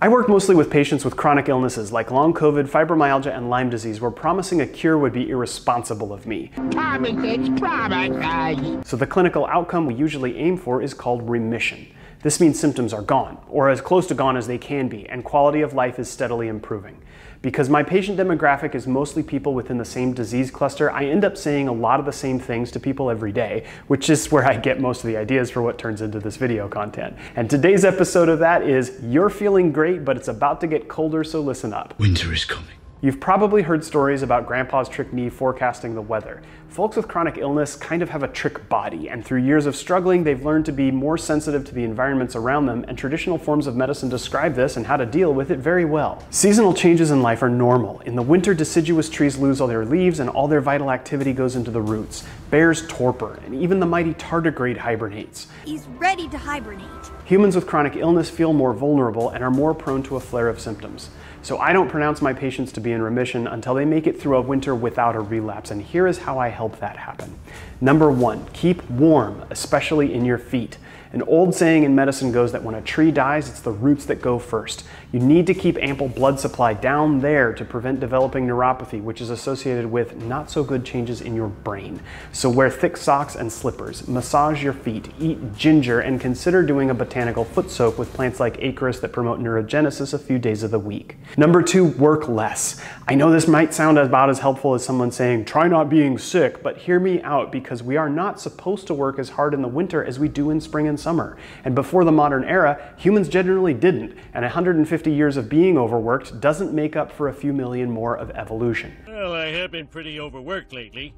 I work mostly with patients with chronic illnesses like long COVID, fibromyalgia, and Lyme disease, where promising a cure would be irresponsible of me. Promises, promises. So the clinical outcome we usually aim for is called remission. This means symptoms are gone, or as close to gone as they can be, and quality of life is steadily improving. Because my patient demographic is mostly people within the same disease cluster, I end up saying a lot of the same things to people every day, which is where I get most of the ideas for what turns into this video content. And today's episode of that is You're feeling great, but it's about to get colder, so listen up. Winter is coming. You've probably heard stories about grandpa's trick knee forecasting the weather. Folks with chronic illness kind of have a trick body, and through years of struggling, they've learned to be more sensitive to the environments around them, and traditional forms of medicine describe this and how to deal with it very well. Seasonal changes in life are normal. In the winter, deciduous trees lose all their leaves and all their vital activity goes into the roots. Bears torpor, and even the mighty tardigrade hibernates. He's ready to hibernate. Humans with chronic illness feel more vulnerable and are more prone to a flare of symptoms. So I don't pronounce my patients to be in remission until they make it through a winter without a relapse, and here is how I help that happen. Number one, keep warm, especially in your feet. An old saying in medicine goes that when a tree dies, it's the roots that go first. You need to keep ample blood supply down there to prevent developing neuropathy, which is associated with not so good changes in your brain. So wear thick socks and slippers, massage your feet, eat ginger, and consider doing a botanical foot soak with plants like Acorus that promote neurogenesis a few days of the week. Number two, work less. I know this might sound about as helpful as someone saying, try not being sick, but hear me out because we are not supposed to work as hard in the winter as we do in spring summer. And before the modern era, humans generally didn't, and 150 years of being overworked doesn't make up for a few million more of evolution. Well, I have been pretty overworked lately.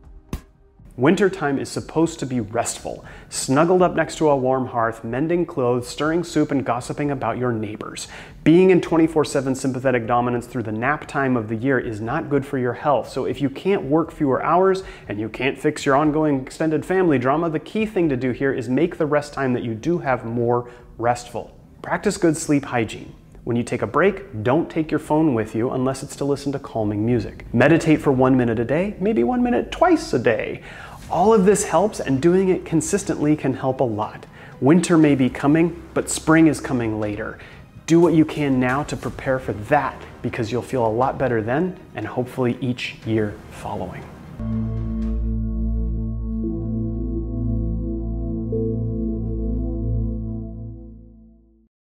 Wintertime is supposed to be restful, snuggled up next to a warm hearth, mending clothes, stirring soup, and gossiping about your neighbors. Being in 24 7 sympathetic dominance through the nap time of the year is not good for your health. So, if you can't work fewer hours and you can't fix your ongoing extended family drama, the key thing to do here is make the rest time that you do have more restful. Practice good sleep hygiene. When you take a break, don't take your phone with you unless it's to listen to calming music. Meditate for one minute a day, maybe one minute twice a day. All of this helps, and doing it consistently can help a lot. Winter may be coming, but spring is coming later. Do what you can now to prepare for that because you'll feel a lot better then and hopefully each year following.